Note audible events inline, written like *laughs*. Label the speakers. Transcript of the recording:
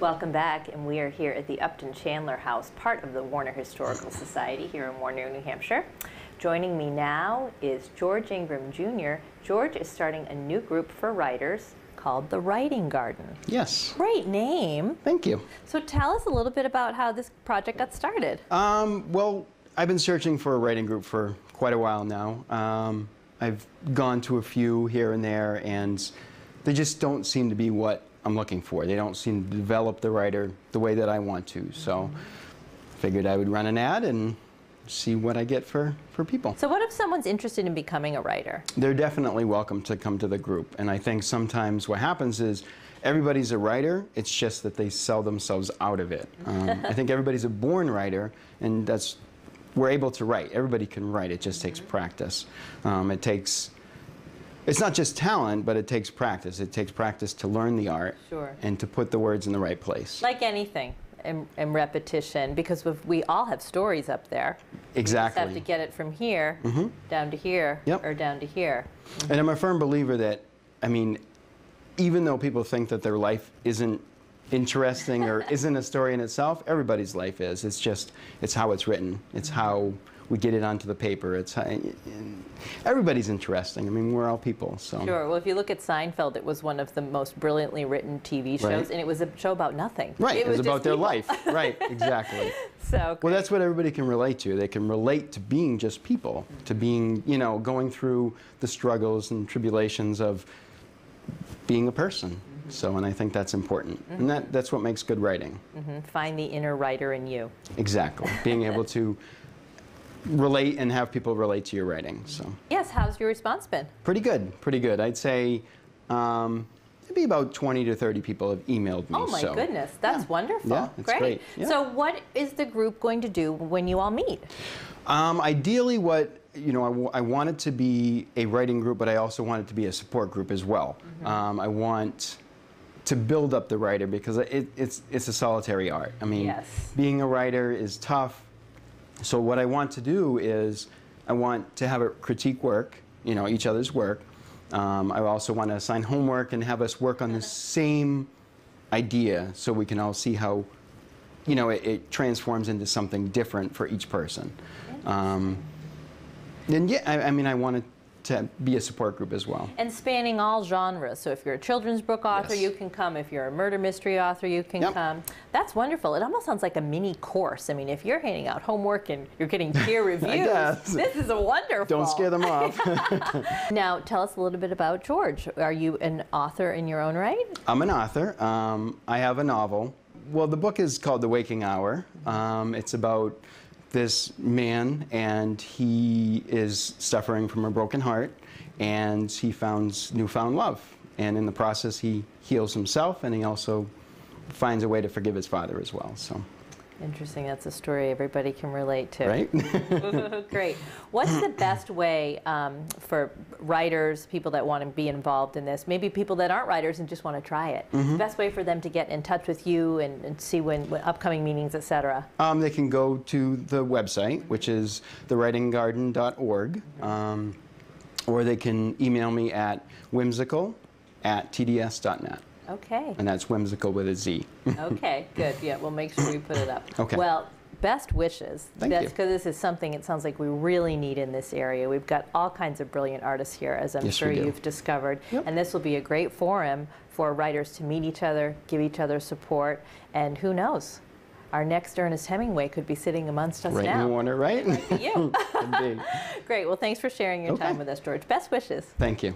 Speaker 1: Welcome back, and we are here at the Upton Chandler House, part of the Warner Historical Society here in Warner, New Hampshire. Joining me now is George Ingram Jr. George is starting a new group for writers called the Writing Garden.
Speaker 2: Yes.
Speaker 1: Great name.
Speaker 2: Thank you.
Speaker 1: So tell us a little bit about how this project got started.
Speaker 2: Um, well, I've been searching for a writing group for quite a while now. Um, I've gone to a few here and there, and they just don't seem to be what I'm looking for. They don't seem to develop the writer the way that I want to. So, figured I would run an ad and see what I get for, for people.
Speaker 1: So what if someone's interested in becoming a writer?
Speaker 2: They're definitely welcome to come to the group. And I think sometimes what happens is everybody's a writer, it's just that they sell themselves out of it. *laughs* Um, I think everybody's a born writer, and that's we're able to write. Everybody can write. It just takes practice. Um, it takes. It's not just talent, but it takes practice. It takes practice to learn the art
Speaker 1: Sure.
Speaker 2: and to put the words in the right place.
Speaker 1: Like anything, and, and repetition, because we all have stories up there.
Speaker 2: exactly.
Speaker 1: Just have to get it from here mm-hmm. down to here
Speaker 2: Yep.
Speaker 1: or down to here.
Speaker 2: And I'm a firm believer that, I mean, even though people think that their life isn't interesting or *laughs* isn't a story in itself, everybody's life is. It's just, it's how it's written. It's mm-hmm. how we get it onto the paper. It's uh, everybody's interesting. I mean, we're all people, so.
Speaker 1: Sure. Well, if you look at Seinfeld, it was one of the most brilliantly written TV shows,
Speaker 2: Right.
Speaker 1: and it was a show about nothing.
Speaker 2: Right,
Speaker 1: It
Speaker 2: it was
Speaker 1: just
Speaker 2: about their
Speaker 1: people.
Speaker 2: life. Right, *laughs* exactly.
Speaker 1: So
Speaker 2: Well, that's what everybody can relate to. They can relate to being just people, to being, you know, going through the struggles and tribulations of being a person. Mm-hmm. So, and I think that's important. And mm-hmm. that, that's what makes good writing.
Speaker 1: Mhm. find the inner writer in you.
Speaker 2: Exactly. being able to relate and have people relate to your writing. So,
Speaker 1: Yes. How's your response been?
Speaker 2: pretty good, pretty good. I'd say um, maybe about 20 to 30 people have emailed me.
Speaker 1: Oh my
Speaker 2: so-
Speaker 1: goodness, that's
Speaker 2: yeah.
Speaker 1: wonderful.
Speaker 2: Yeah, it's great. Yeah.
Speaker 1: So, what is the group going to do when you all meet?
Speaker 2: Um, ideally, what you know, I, w- I want it to be a writing group, but I also want it to be a support group as well. Um, I want to build up the writer because it, it's it's a solitary art. I mean,
Speaker 1: Yes.
Speaker 2: being a writer is tough. So what I want to do is I want to have a critique work, you know, each other's work. Um, I also want to assign homework and have us work on the same idea so we can all see how you know, it, it transforms into something different for each person. Um, and yeah, I, I mean, I wanted to be a support group as well.
Speaker 1: And spanning all genres. So if you're a children's book author,
Speaker 2: Yes.
Speaker 1: you can come. If you're a murder mystery author, you can
Speaker 2: Yep.
Speaker 1: come. That's wonderful. It almost sounds like a mini course. I mean, if you're handing out homework and you're getting *laughs* peer reviews, this is a wonderful.
Speaker 2: Don't scare them off. *laughs* *laughs*
Speaker 1: Now, tell us a little bit about George. Are you an author in your own right?
Speaker 2: I'm an author. Um, I have a novel. Well, the book is called The Waking Hour. Um, it's about this man, and he is suffering from a broken heart, and he found newfound love. And in the process, he heals himself, and he also finds a way to forgive his father as well. So,
Speaker 1: Interesting. That's a story everybody can relate to.
Speaker 2: right? *laughs*
Speaker 1: Great. What's the *clears throat* best way um, for writers, people that want to be involved in this, maybe people that aren't writers and just want to try it?
Speaker 2: Mm-hmm.
Speaker 1: The best way for them to get in touch with you and, and see when, when upcoming meetings, et cetera.
Speaker 2: Um, they can go to the website, which is thewritinggarden.org, um, or they can email me at whimsical at tds.net.
Speaker 1: Okay.
Speaker 2: And that's whimsical with a Z.
Speaker 1: Okay, *laughs* good. Yeah, we'll make sure we put it up.
Speaker 2: Okay.
Speaker 1: Well, best wishes.
Speaker 2: Thank
Speaker 1: That's
Speaker 2: you.
Speaker 1: because this is something it sounds like we really need in this area. We've got all kinds of brilliant artists here, as I'm
Speaker 2: Yes,
Speaker 1: sure you've discovered.
Speaker 2: Yep.
Speaker 1: And this will be a great forum for writers to meet each other, give each other support, and who knows? Our next Ernest Hemingway could be sitting amongst us
Speaker 2: right in
Speaker 1: now.
Speaker 2: the water, right?
Speaker 1: You. *laughs* *laughs* Great. Well, thanks for sharing your
Speaker 2: Okay.
Speaker 1: time with us, George. Best wishes.
Speaker 2: Thank you.